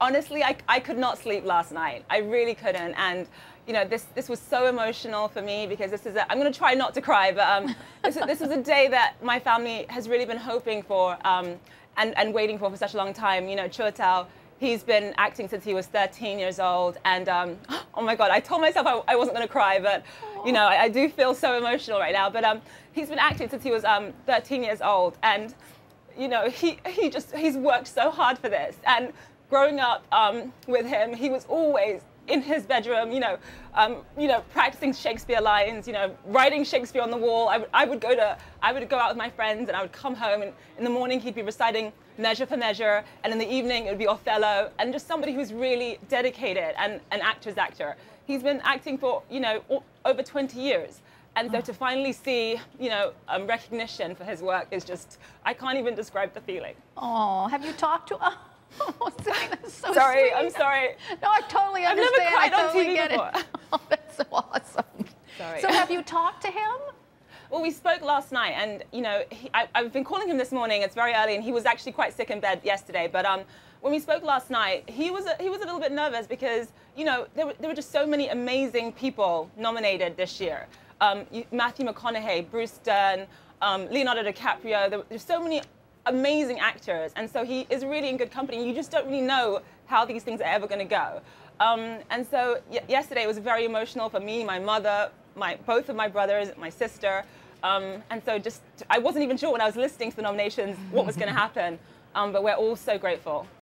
honestly, I, I could not sleep last night. I really couldn't. And, you know, this, this was so emotional for me because this is a, I'm going to try not to cry, but um, this, this was a day that my family has really been hoping for um, and, and waiting for for such a long time. You know, Chiwetel, he's been acting since he was 13 years old. And, um, oh my God, I told myself I, I wasn't going to cry, but, you know, I, I, do feel so emotional right now. But um, he's been acting since he was um, 13 years old. And, you know, he, he just, he's worked so hard for this. And growing up um, with him, he was always in his bedroom, you know, um, you know, practicing Shakespeare lines, you know, writing Shakespeare on the wall. I would, I would go to, I would go out with my friends, and I would come home, and in the morning he'd be reciting Measure for Measure, and in the evening it would be Othello, and just somebody who's really dedicated and an actor's actor. He's been acting for, you know, over 20 years. And so to finally see, you know, um, recognition for his work is just, I can't even describe the feeling. Oh, have you talked to, Oh, so sorry, sweet. I'm sorry. No, I totally understand. I've never cried I on totally TV before. Oh, that's so awesome. Sorry. So have you talked to him? Well, we spoke last night, and you know, he, I, have been calling him this morning. It's very early, and he was actually quite sick in bed yesterday. But um, when we spoke last night, he was a, he was a little bit nervous because you know there were, there were just so many amazing people nominated this year. Um, Matthew McConaughey, Bruce Dern, um, Leonardo DiCaprio. There, there's so many amazing actors, and so he is really in good company. You just don't really know how these things are ever going to go. Um, and so yesterday was very emotional for me, my mother, my both of my brothers, my sister. Um, and so just I wasn't even sure when I was listening to the nominations what was going to happen. Um, but we're all so grateful.